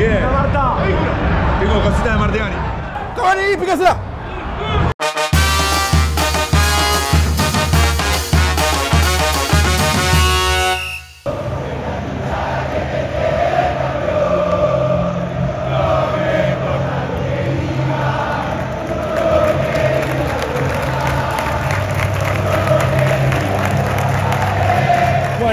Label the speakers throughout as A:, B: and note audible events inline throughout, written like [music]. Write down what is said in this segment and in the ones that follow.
A: Bien. Tengo cosita de Martiani.
B: ¡Cavani, pícasela!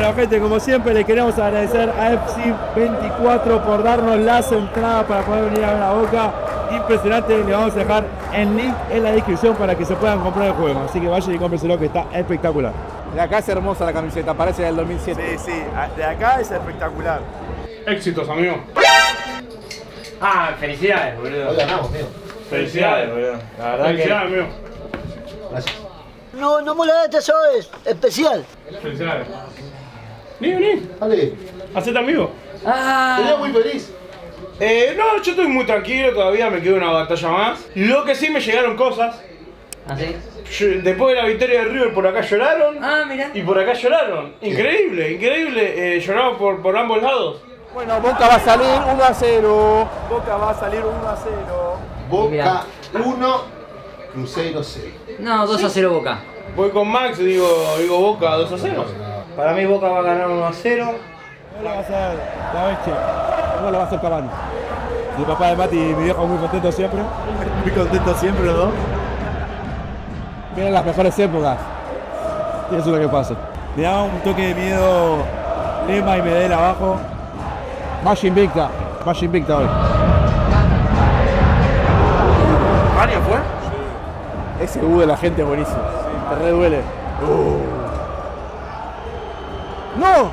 B: Bueno, gente, como siempre, le queremos agradecer a FC24 por darnos las entradas para poder venir a ver la boca. Impresionante, le vamos a dejar el link en la descripción para que se puedan comprar el juego. Así que vayan y cómprenselo que está espectacular. De acá es hermosa la camiseta, parece del 2007.
A: Sí, sí, de acá es espectacular.
C: Éxitos, amigo.
D: Ah, felicidades, boludo.
E: Hoy ganamos, tío.
C: Felicidades,
A: boludo. La verdad
C: Felicidades, amigo.
E: Gracias.
F: No, no molestes, eso es especial.
C: Felicidades. Vení, vení.
E: Dale.
C: Hacete amigo.
E: Sería muy feliz.
C: Eh, no, yo estoy muy tranquilo, todavía me queda una batalla más. Lo que sí me llegaron cosas.
D: ¿Así?
C: Yo- Después de la victoria de River por acá lloraron.
D: Ah, mira.
C: Y por acá lloraron. Increíble, increíble. Eh, lloraron por, por ambos lados.
B: Bueno, Boca va a salir 1 a 0. Boca va a salir 1 a 0.
E: Boca
D: Mirá.
E: 1, Cruzeiro 0.
D: No, 2 a 0 Boca.
C: Voy con Max y digo, digo Boca 2 a 0.
G: Para mí Boca va a ganar 1 a 0.
B: No va a ser la bestia. No lo va a hacer Cavani. Mi papá de Mati y mi viejo muy contento siempre. [laughs]
A: Muy contento siempre los dos.
B: Vienen las mejores épocas. Y eso es lo que pasa.
A: Me da un toque de miedo Lema y Medel abajo.
B: Más invicta. Más invicta hoy.
C: ¿Mario fue?
B: Ese U de la gente es buenísimo. Te re duele. Uh. ¡No!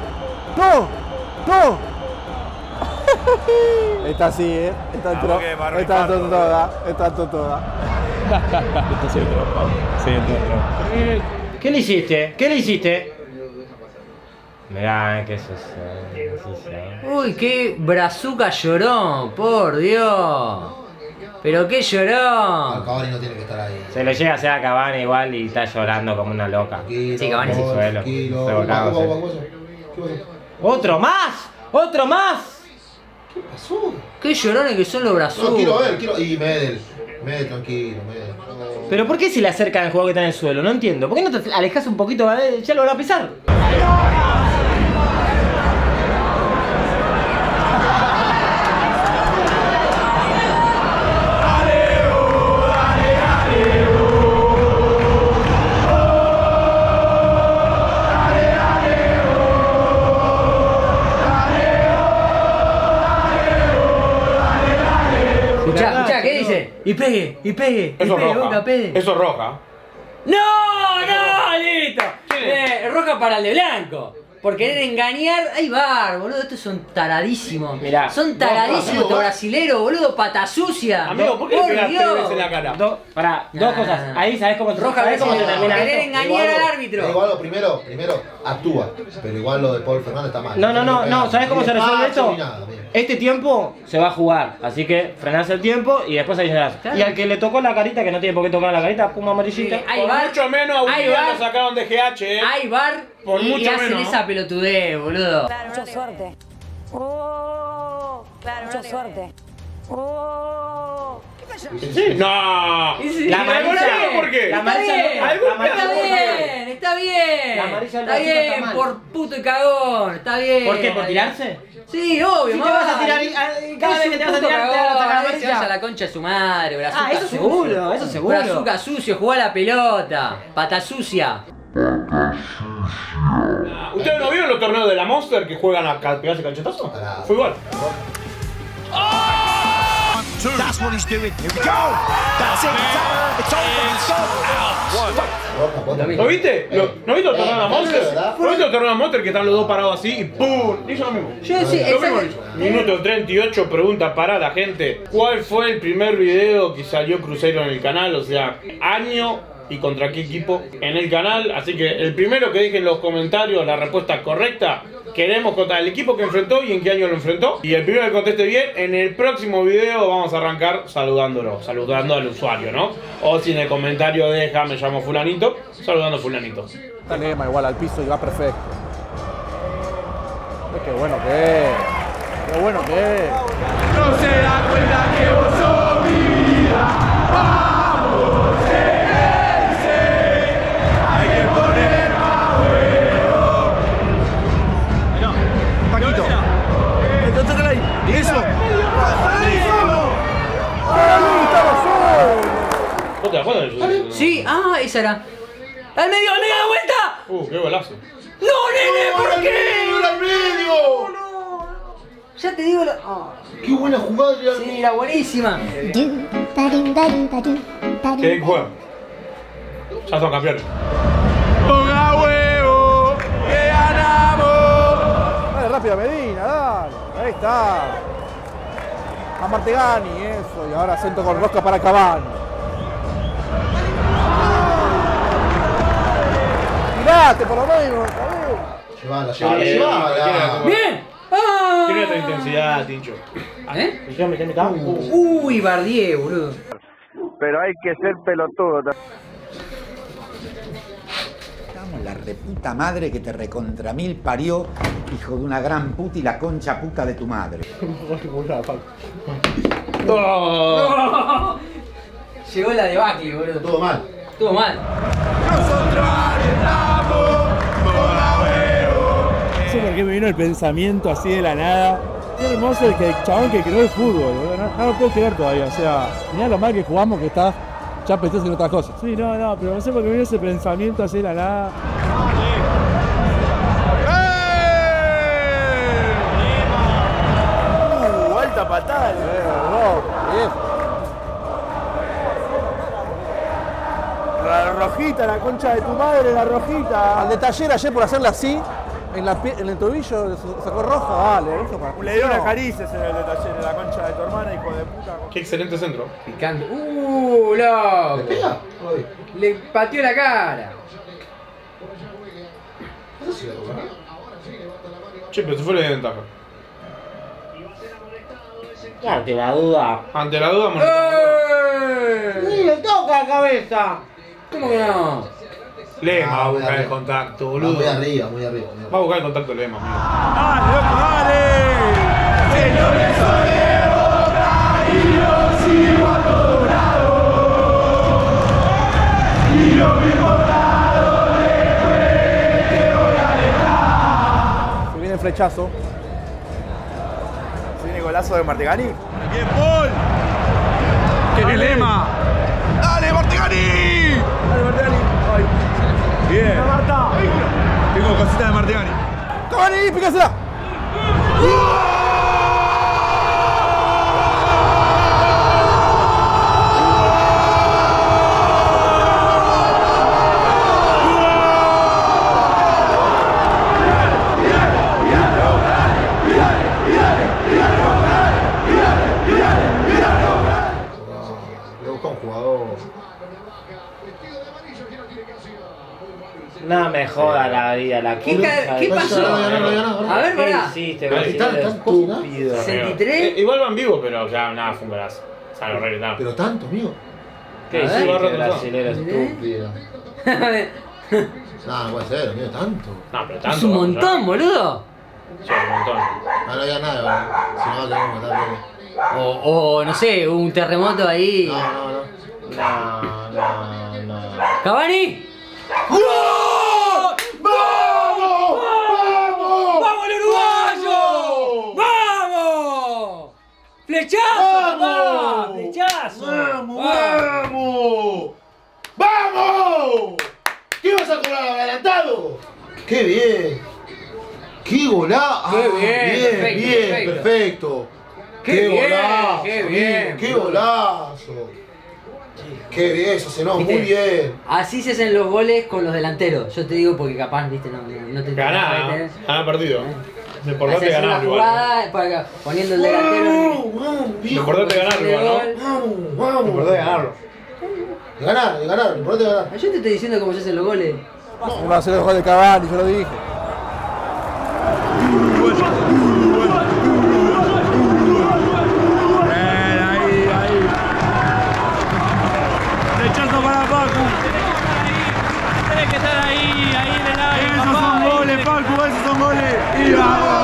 B: ¡No! ¡No! [laughs] Está así, ¿eh? Está en,
A: Vamos que va a
B: está en toda. Está en toda. Está así, Sí, entró,
D: ¿Qué le hiciste? ¿Qué le hiciste? Mirá, qué sucede. Uy, qué brazuca lloró, por Dios. Pero qué lloró.
E: Cavani no tiene que estar ahí.
D: Se lo llega a hacer a Cavani igual y está llorando como una loca.
E: Tranquilo,
D: Sí, Cavani se suelo.
E: Tranquilo.
D: ¡Otro más! ¡Otro más!
E: ¿Qué pasó?
D: ¡Qué llorones que son los brazucas!
E: No, quiero ver, quiero. Y Medel. Medel, tranquilo, Medel. No.
D: Pero ¿por qué se le acercan al jugador que está en el suelo? No entiendo. ¿Por qué no te alejas un poquito? Eh, Ya lo van a pisar. Y pegue, y pegue, y
C: Eso es
D: pegue,
C: roja.
D: boca, pegue.
C: Eso es roja.
D: ¡No! ¡No! ¡Listo!
C: ¿Quién es?
D: Eh, roja para el de blanco. Por querer engañar. ¡Ay, bar, boludo! Estos son taradísimos.
C: Mirá.
D: Son taradísimos estos brasileros, boludo. Pata sucia.
C: Amigo, ¿por qué le pegaste tres veces en la cara?
G: Do- pará, dos cosas. Ahí sabes cómo,
D: Roja
G: ¿sabés cómo se termina
D: por querer
G: esto?
D: engañar
E: Igual
D: al árbitro.
E: Igual lo primero, primero actúa. Pero igual lo de Paul Fernández está mal.
G: No, no, no, no, ¿sabes cómo se resuelve esto? Este tiempo se va a jugar, así que frenás el tiempo y después ahí llegás.
D: Claro.
G: Y al que le tocó la carita, que no tiene por qué tocar la carita, pum amarillita.
D: Sí,
C: Por
D: bar.
C: mucho menos a
D: bar.
C: lo sacaron de GH, eh.
D: Hay bar.
C: Por
D: y, y
C: mucho
D: hacen
C: menos.
D: esa pelotudez, boludo.
H: Mucha suerte. Oh, claro, mucha suerte. Oh.
C: Sí. No.
D: Y sí,
G: La
D: y
G: amarilla,
C: ¿por qué?
G: La amarilla
D: bien,
G: no-
C: algún
G: la amarilla
D: Está
G: no-
D: bien, está bien.
G: La amarilla del
D: Está
G: Brasil está
D: bien,
G: mal.
D: por puto y cagón. Está bien.
G: ¿Por qué? ¿Por tirarse?
D: Sí, obvio,
G: Si te vas a tirar a- y cada vez que te vas a tirar, te van a sacar amarilla.
D: a la concha de su madre, brazuca
G: Ah, eso
D: sucio.
G: seguro, eso seguro.
D: Brazuca sucio, jugá la pelota. Pata sucia.
C: ¿Ustedes no vieron los torneos de la Monster que juegan a ca- pegarse cachetazo? Fue igual.
E: Roja, ponte.
C: ¿Lo viste? ¿Lo- ¿No viste el torneo de la Monster? ¿No viste el torneo de la Monster que están los dos parados así y ¡pum! Hizo lo mismo.
D: Yo sí,
C: Lo mismo hizo. Minuto 38, pregunta para la gente. ¿Cuál fue el primer video que salió Cruzeiro en el canal? O sea, año y contra qué equipo en el canal. Así que el primero que deje en los comentarios la respuesta correcta. Queremos contar el equipo que enfrentó y en qué año lo enfrentó. Y el primero que conteste bien, en el próximo video vamos a arrancar saludándolo, saludando al usuario, ¿no? O si en el comentario deja, me llamo fulanito, saludando a fulanito.
B: Está Lema igual al piso y va perfecto. Qué bueno que es. Qué bueno que es.
A: Eso.
D: Era. ¡Al medio, al medio de vuelta!
C: Uh, qué golazo.
D: ¡No, nene! ¿Por qué?
E: al medio!
D: Ya te digo la. ah,
E: ¡Qué buena jugada!
D: sí, era buenísima.
C: Qué juega. Ya son campeones.
B: ¡Ponga huevo! ¡Que ganamos! Dale rápido Medina, dale. Ahí está. A Martegani, eso. Y ahora centro con rosca para Cavani. Tirate por lo menos.
E: Llévala,
C: Está
E: llévala,
C: bien.
D: ¡Ah!
C: Tiene otra intensidad, Tincho.
D: ¿Eh? Uy, bardié, boludo.
B: Pero hay que ser pelotudo.
I: Vamos, la reputa madre que te recontra mil parió, hijo de una gran puta y la concha puta de tu madre.
C: ¡Oh! [laughs]
D: Llegó la debacle, boludo.
E: Todo mal.
D: Estuvo mal.
B: No sé por qué me vino el pensamiento así de la nada. Qué hermoso el, que, el chabón que creó el fútbol, boludo. no, no lo puedo creer todavía. O sea, mirá lo mal que jugamos que estás ya pensás en otras cosas. Sí, no, no, pero no sé por qué me vino ese pensamiento así de la nada.
A: Uh, alta patada.
B: La rojita, la concha de tu madre, la rojita. Al de taller ayer por hacerla así, en, la, en el tobillo sacó roja, dale, eso para
A: Le dio una caricia ese del detalle en la concha de tu hermana, hijo de puta.
C: Qué excelente centro.
D: Picante. ¡Uh, loco!
E: ¿Le pega?
D: Le pateó la cara.
C: Che, pero se fue la ventaja.
G: Ante la duda.
C: Ante la duda.
D: ¡Eh!
G: ¡Sí, le toca la cabeza!
D: ¿Cómo que no?
C: Lema va a
E: Ah,
C: buscar
E: muy
C: el contacto,
E: Va
C: boludo.
E: Muy arriba, muy arriba. muy
C: Va a buscar el contacto de Lema, amigo.
A: ¡Dale, loco, dale!
B: Se viene el flechazo.
A: ¿Se viene golazo de Martegani? ¡Bien, Paul! ¡Qué bien, Lema! ¡Dale, Martegani! Bien. Tengo cosita de Martegani.
B: ¡Cavani, pícasela!
E: Voy a buscar un jugador.
G: No me la
D: ¿Qué,
G: concha
D: ca-
G: de-
D: ¿qué
E: No,
D: pasó?
E: no, no, no, no, no.
D: A ver,
G: ¿Qué
D: pará.
G: hiciste,
C: Ahí
G: brasileño
E: está, está,
G: estúpido?
D: 63.
C: Eh, igual van vivos, pero ya nada, fue un golazo. O sea, lo reventaron.
E: Pero tanto, amigo.
G: ¿Qué
D: A ver.
G: hiciste, brasilero estúpido? [laughs] [laughs]
E: No, no puede ser, amigo, tanto.
C: No, pero tanto.
D: Es un
C: vamos,
D: montón, boludo.
C: ya. Sí, un montón.
E: No, no había nada, ¿verdad? si no, a matar.
D: O, o, no sé, un terremoto ahí.
E: No, no, no.
G: No, no, no.
D: ¡Cavani!
E: ¡Vamos! ¡Vamos
D: el uruguayo! ¡Vamos! ¡Flechazo! papá! ¡Flechazo!
E: ¡Vamos! ¡Vamos! ¡Vamos! ¿Qué vas a cobrar adelantado? ¡Qué bien! ¡Qué golazo!
D: Qué bien,
E: bien,
D: perfecto,
E: bien,
D: perfecto.
E: perfecto.
D: Qué bien,
E: golazo!
D: qué
E: amigo,
D: bien,
E: ¡Qué golazo! ¡Qué bien! Eso se nos muy bien.
D: Así se hacen los goles con los delanteros. Yo te digo porque capaz, viste, no, no, te
C: Ganá, ganá partido. Lo importante es
D: Haces una
C: ganar igual.
D: poniendo el delantero.
C: Lo importante es ganarlo, igual, ¿no? Lo importante es ganarlo.
E: De ganar, de ganar, lo importante es ganar.
D: Yo te estoy diciendo cómo se hacen los goles.
B: Va a ser el gol de Cavani, yo lo dije.
A: Goles.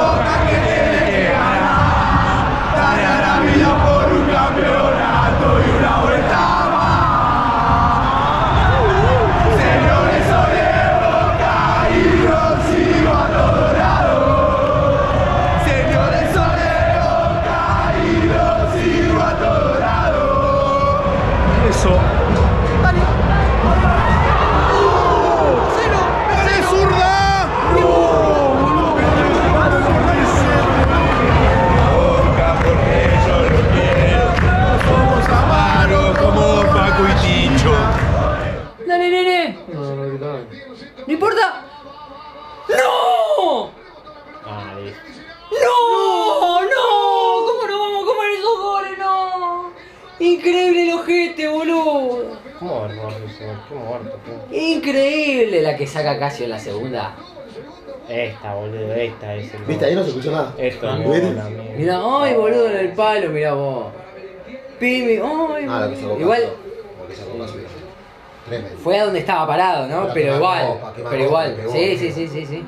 D: Boludo.
G: ¿Cómo va
D: Increíble la que saca Casio en la segunda.
G: Esta, boludo, esta es el.
E: Viste, ahí no se escuchó nada.
G: Esto amigo.
D: Mirá, ay, boludo, en el palo, mirá vos. Pimi, ay,
E: Ah, lo que sacó
D: Igual
E: que sacó. Tremendo.
D: fue a donde estaba parado, ¿no?
E: Pero
D: igual, pero
E: ropa,
D: igual.
E: pegó,
D: Sí, sí, sí, sí, sí.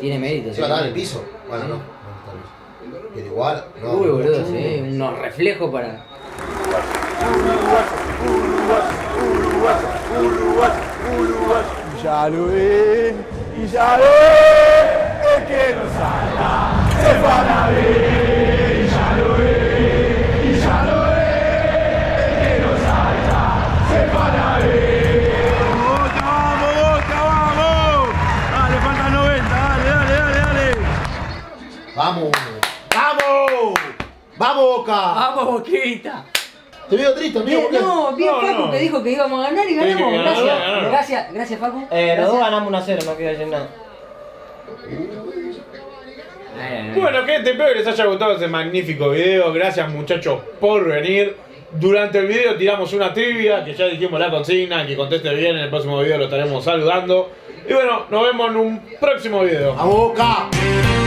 D: Tiene mérito.
E: ¿Se
D: sí.
E: iba a dar en el piso? Bueno, no. no está en el piso. Pero igual, no.
D: Uy, boludo, sí, unos reflejos para.
B: Ya lo ve, y ya lo ve, el que no salta, se para ver, y ya lo ve, y ya lo ve, el que no salta, se para ver. ¡Boca, vamos, vamos! Dale, faltan 90, dale, dale, dale, dale.
E: ¡Vamos! ¡Vamos! ¡Vamos, Boca!
D: ¡Vamos, Boquita!
E: Te veo triste, amigo.
D: Bien,
E: ¿por qué?
D: no, bien
C: No,
D: Facu
C: no.
D: que dijo que íbamos a ganar y ganamos. Gracias,
C: ganamos,
D: gracias, gracias Facu.
G: Eh, los dos ganamos 1 a 0, no quiero decir nada.
D: Eh,
C: Bueno, gente, espero que les haya gustado ese magnífico video. Gracias, muchachos, por venir. Durante el video tiramos una trivia, que ya dijimos la consigna. Que conteste bien, en el próximo video lo estaremos saludando. Y bueno, nos vemos en un próximo video.
E: ¡A Boca!